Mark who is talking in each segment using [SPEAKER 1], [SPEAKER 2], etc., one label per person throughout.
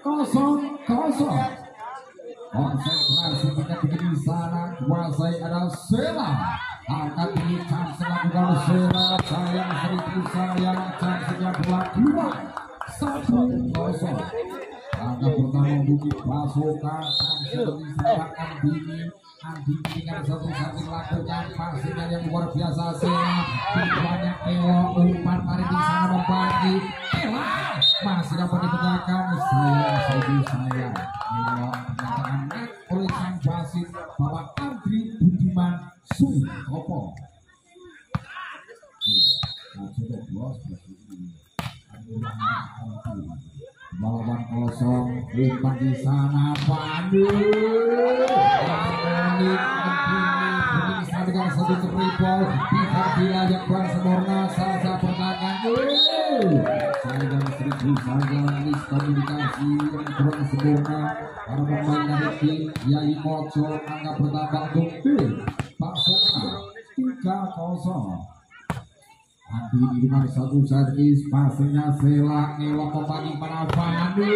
[SPEAKER 1] kosong kosong konsentrasi kita di sana kuasai ada Sela akan diikat melakukan Sela sayang seribu sayang chances buat dua satu kosong angka pertama bukit pasukan seperti serangan Andi dengan satu satu lakukan passingnya yang luar biasa banyak di sana masih dapat pernyataan Andri melawan kosong umpan di sana Pandu Manik bisa dengan satu triple pihak bila yang bersempurna saja pertahanan sayang seribu sayang miskomunikasi yang kurang sempurna para pemain dari tim Yai Mojo angka bertambah untuk tim Pak Andi di mana satu servis pasnya Sela elok kembali para Fandi.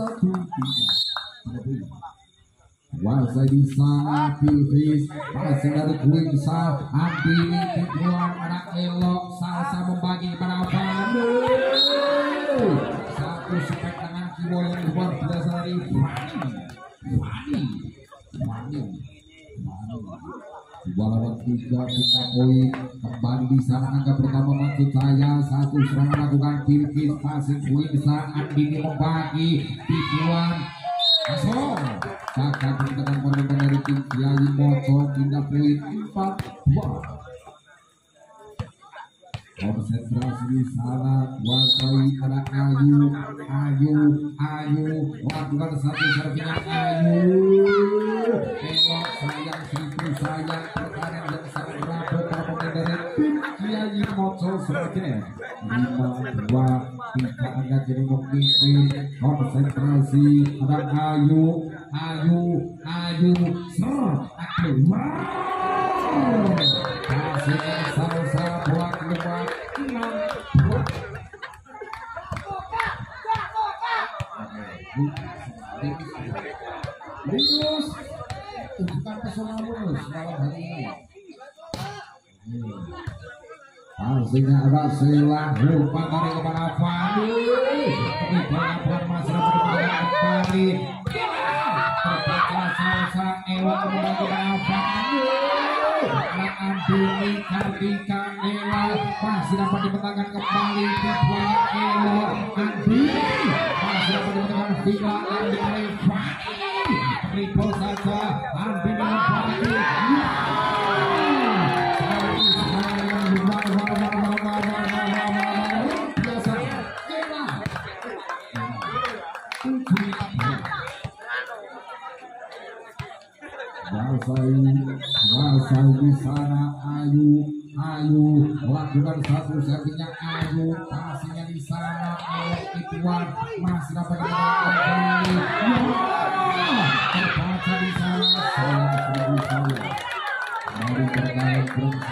[SPEAKER 1] Satu tiga Wasai di sana Pilvis Tituan anak elok Salsa membagi Fanu Satu spek tangan yang luar biasa dari Fani Fani Fani Dua lawan tiga kita poin Pilvis passing Quinsa Andi membagi Tituan Masuk korban dari tim poin 4 2 konsentrasi di sana kuasai Ayu Ayu Ayu lakukan satu Ayu tengok sayang sayang sangat dari tim dua tiga agak jadi memimpin konsentrasi ada Ayu Ayu Ayu ser wow kasih salsa buat lima enam Linus tunjukkan pesona mulus malam hari ini Ada Sela lupa dari kepada Fani Ini pengapuan masih dapat kembali Terbaca salsa Ewa kemudian kepada Fani Andini Kartika Ela masih dapat dimenangkan kembali kedua Ela Andi masih dapat dimenangkan Vila Andi Fani Wasai, wasai di sana Ayu, Ayu lakukan satu servisnya Ayu, passingnya di sana Elok Ituan masih dapat kembali. Terbaca di sana sayang. Dari pertandingan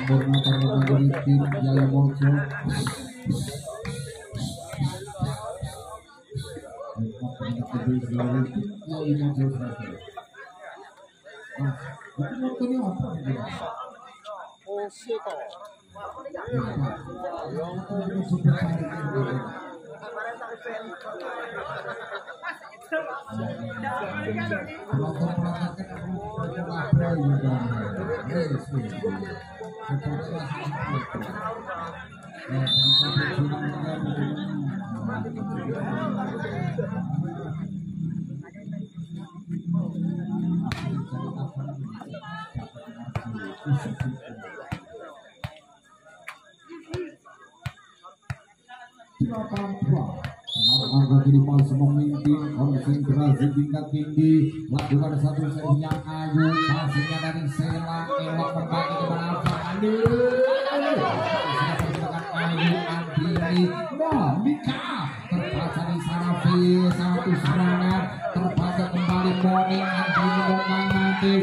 [SPEAKER 1] belum sempurna dari tim Jaya Mojo. Delapan dua Jenderal di tingkat tinggi lakukan satu servisnya Ayu pasirnya dari Sela elok berbagi kepada Alfa Andi? Ayu Andiri nah Mika terbaca di sana satu serangan terbaca kembali Moni Andiri Mokang Natif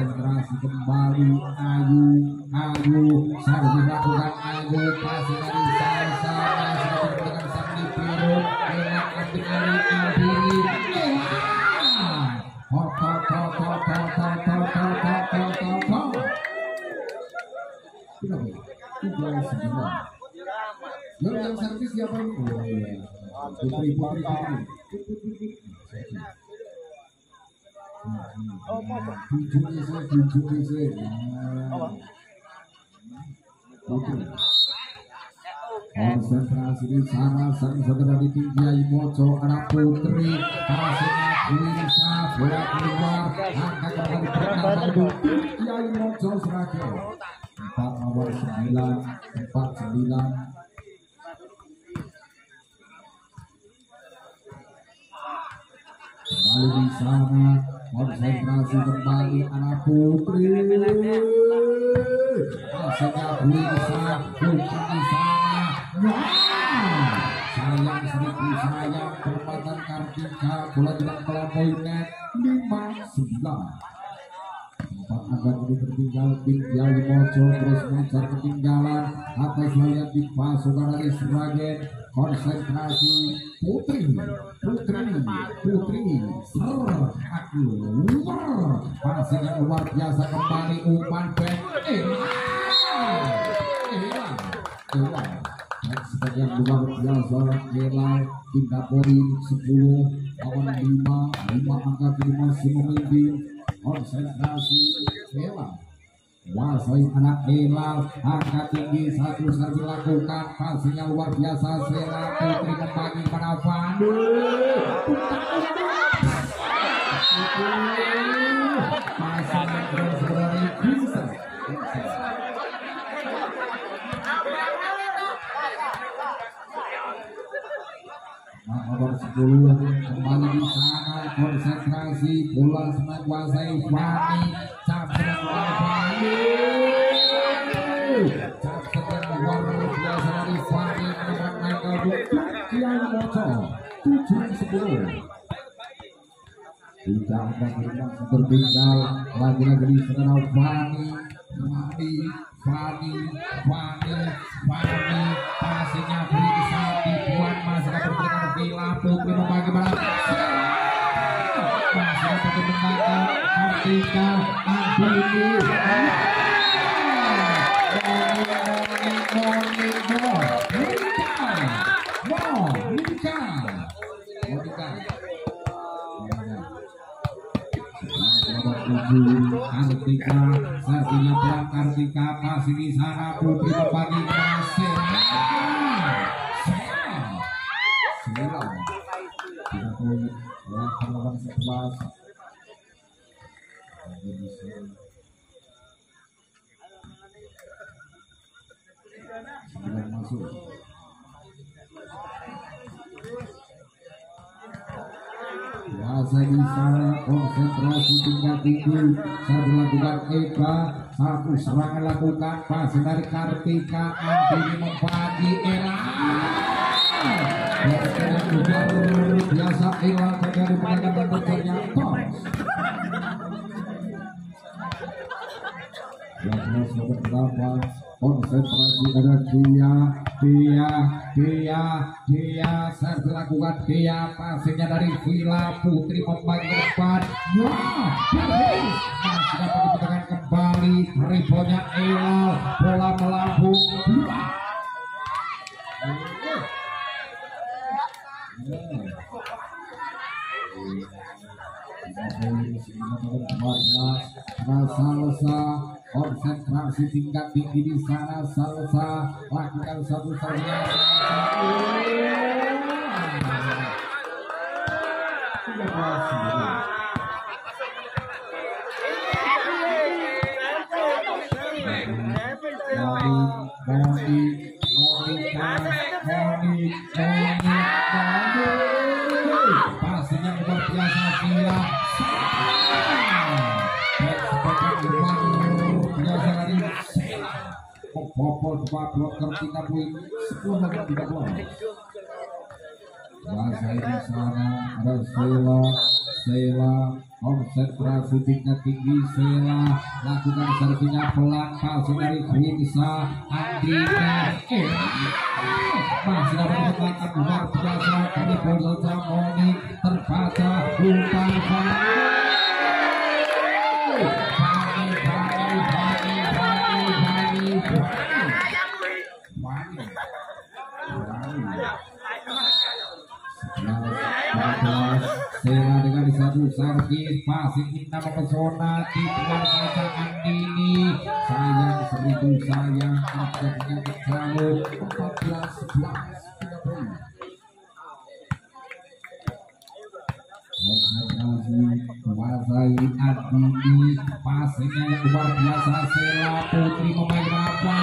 [SPEAKER 1] konsentrasi kembali Ayu Ayu satu dilakukan Ayu pasti dari Sansa Sansa dengan Sakti Piru dengan Abdi Ali Abdi Tiga sembilan. Lalu yang servis siapa ini? Putri Putri Putri. Tujuh isi, tujuh isi. Putri. Konsentrasi di sana, sang saudara di tinggi Mojo, anak putri, pasnya Wisa, bola keluar, angkat kembali perkara Kiai Mojo Seragen empat nomor sembilan empat sembilan kembali di sana konsentrasi kembali anak putri asalnya bisa bukan di sana sayang seribu sayang perempatan Kartika bola net lima sembilan Empat agar ini tertinggal tim Jaya Mojo terus mengejar ketinggalan. Atas layar di pasukan dari Sragen konsentrasi Putri. Putri Putri Ser aku pasir yang luar biasa kembali umpan back Elang Elang Elang Back yang luar biasa Elang tingkat poin 10 lawan 5 5 angka kini masih memimpin Orang saya Wasoi anak Hilal angkat tinggi satu-satu lakukan hasilnya luar biasa Sela Putri kembali pada Fandu pasangan berseberangi bisa nomor 10 kembali bisa konsentrasi bola semua kuasai Fani cap sedang Fani cap sedang luar biasa dari Fani menekan Michael Kiai Moco 7 10 tidak gerbang tertinggal lagi-lagi di sana Fani Fani Fani Fani Fani pasnya Ibu Kartika, Sasina Kartika, Pasini Sarah Putri Bapani Kasih. Tinggi Saya dilakukan Eka Satu serangan lakukan pas dari Kartika Andini membagi luar biasa Ela terjadi penanganan tos Yang nomor berapa konsentrasi ada dia dia dia dia saya dilakukan dia pasirnya dari Villa Putri membagi ke depan dapat ditekan kembali kembali ribonya Ela bola melambung Salsa konsentrasi tingkat tinggi di sana Salsa lakukan satu saja Dua bloker tiga poin sepuluh nomor tiga belas. Kuasai di sana ada Sela, Sela tinggi. Sela lakukan servinya pelan palsu dari Kwinsa Andina masih dapat kesempatan luar biasa. Dari Jamoni mempesona di tengah kaca Andini. Sayang seribu sayang akhirnya terjauh 14 11 konsentrasi kuasai pasingnya yang luar biasa Sela Putri memain apa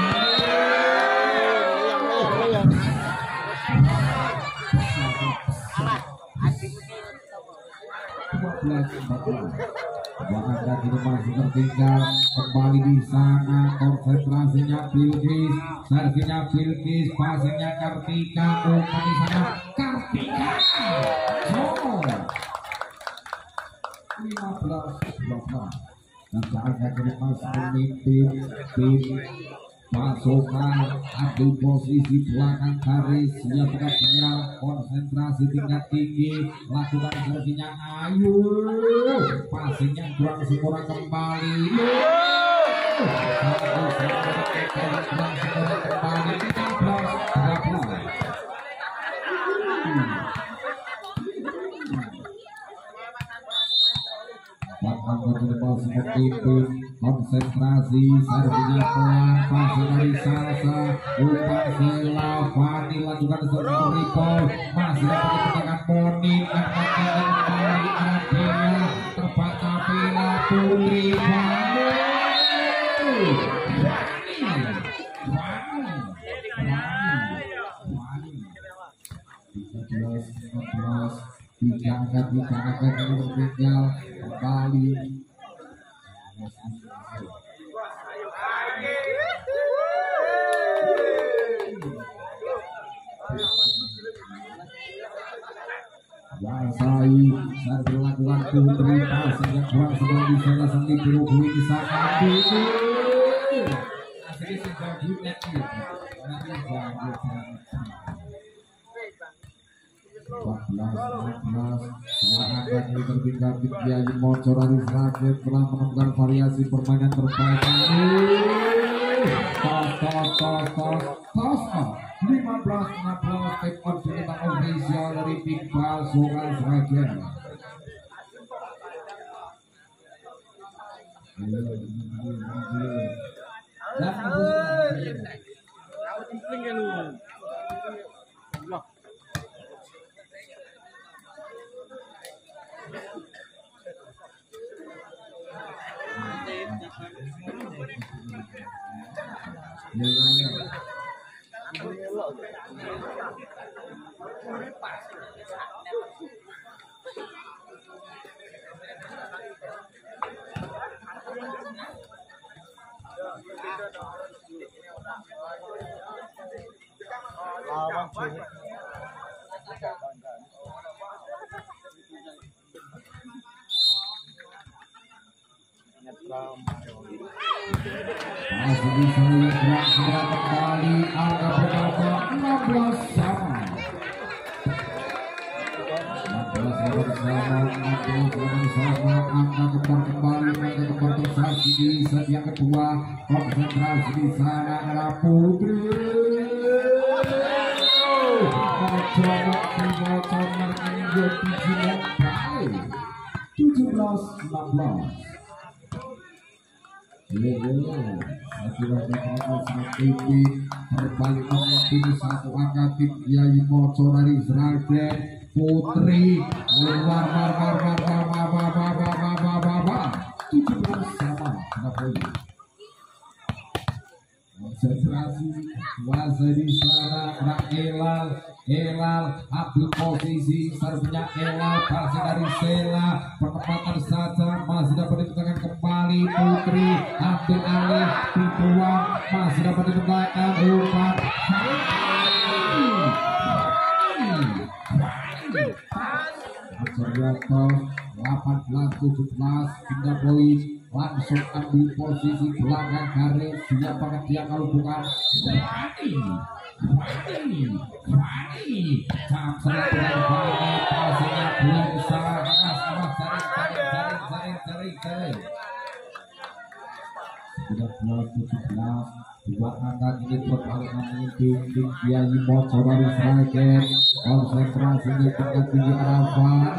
[SPEAKER 1] Jakarta kini masih tertinggal kembali di sana konsentrasinya Bilkis servinya Bilkis pasingnya Kartika umpan di sana Kartika oh. 15 12 dan Jakarta kini masih memimpin tim pasukan adu posisi belakang garis siap dia konsentrasi tingkat tinggi lakukan servinya ayo passingnya kurang sempurna kembali. Kurang sempurna kembali. 13 seperti itu konsentrasi servinya pelan pasti dari salsa umpan sela Fani lakukan serbu recall masih dapat ditekan Moni Adela Wasai saat berlakukan putri pasang yang kurang sedang bisa langsung diberubui di sana. Asli sudah dunia ini. Nanti 14 dua angka ini tertinggal di Kiai Mocor Aris Rakyat telah menemukan variasi permainan terbaik tos tos tos tos tos tos dan Ya, 16 sama 16 sama angka kembar kembali angka kembar tersaki di konsentrasi di sana adalah Putri Coba tujuh satu angka tim Kiai Moco dari Putri luar bar bar bar bar bar bar bar bar bar bar bar bar tujuh belas sama kena poin konsentrasi kuasa di sana Rak Elal Elal ambil posisi servisnya Elal kasih dari Sela penempatan saja masih dapat ditekan kembali Putri ambil alih dibuang masih dapat ditekan umpan Director 1817 hingga poin langsung ambil posisi belakang Karim siapakah dia kalau bukan Wani Wani Wani Samsara dengan Wani pasinya belum bisa awas awas jaring jaring jaring jaring jaring sudah bulan 17 dua angka ini pertarungan ini dinding Kiai Mocor Striker konsentrasi di tengah tinggi Arafat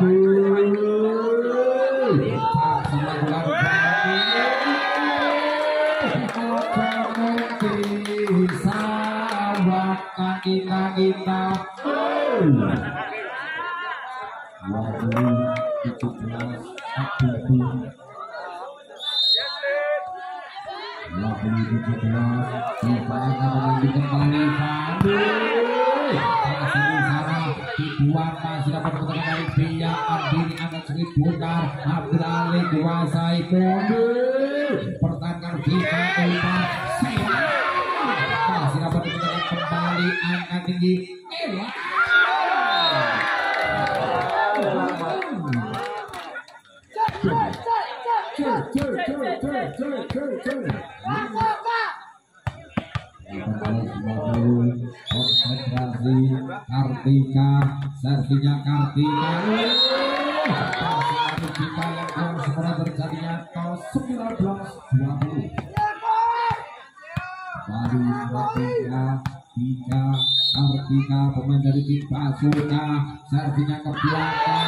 [SPEAKER 1] kita kita 17 kita 17 kita akan kita warna sudah berputar dari Bia Abdiri akan sedikit putar Abdul Ali kuasai kudu pertahankan Vika umpan masih sudah berputar kembali angkat tinggi Ewa tentunya Kartika Kartika kita yang belum segera terjadinya tahun 1920 baru Kartika Kartika pemain dari tim Basuka servisnya ke belakang.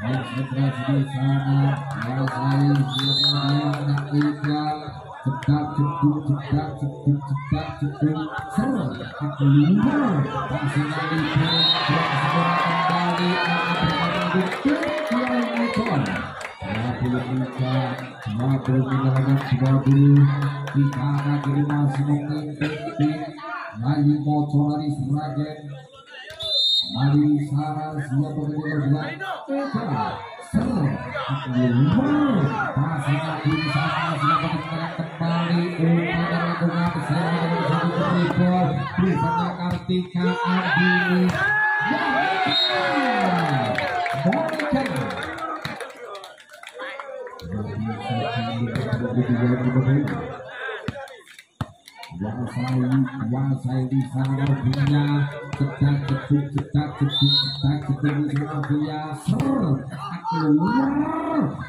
[SPEAKER 1] konsentrasi di sana aku Ali sarang siap kembali. Satu. Di Kartika Yang saya di sana dunia takut takut takut takut takut takut bias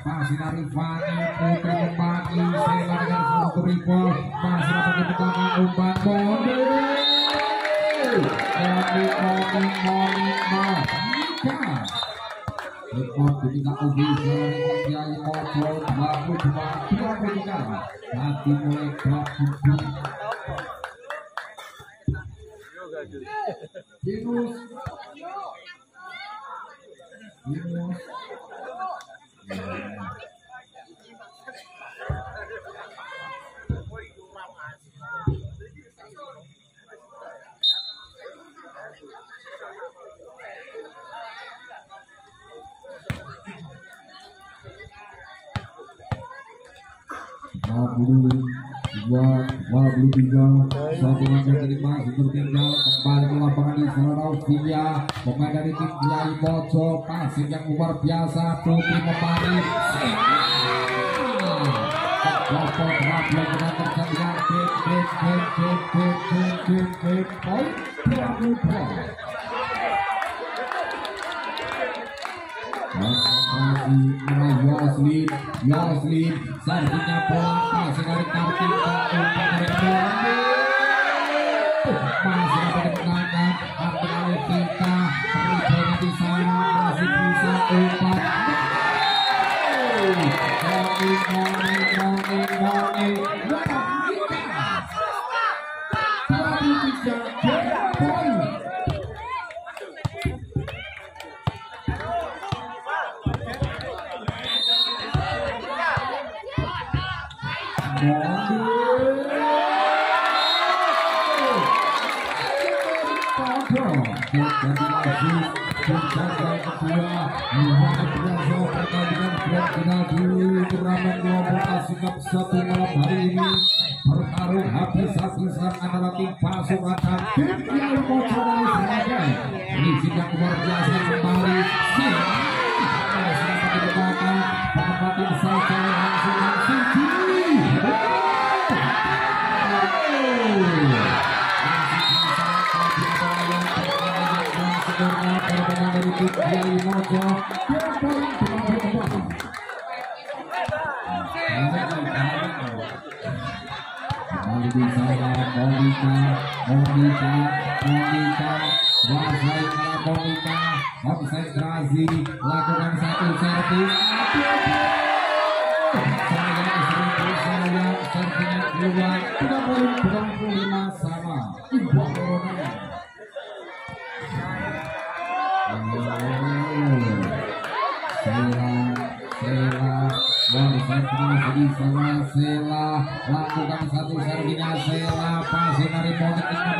[SPEAKER 1] masih dari Fani Putra Pagi Selar yang sempur ripol masih dapat dibuka umpan Bode Moni Moni Moni Mika Rekor ketika Ubi Kiai Mojo 22 23 Nanti mulai 22 Dimus. Dimus. Yeah. dua, dua satu langkah ke depan, tinggal kembali Sofia pemain dari tim Kiai Bojo pasir yang luar biasa Putri Memari Masih kedua melihat biasa pertandingan grand final di turnamen Hukum asikap satu malam hari ini bertarung habis-habisan antara tim Pasukan dan tim Lalu Bocorani Seragen di luar biasa dari Mojo yang poin 22 Mondi lakukan satu saya saya sama Ibu Corona Di Semal Sela lakukan satu servisnya Sela pasir dari Pondok Indah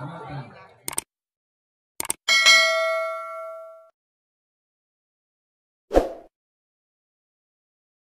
[SPEAKER 1] Come on, come on.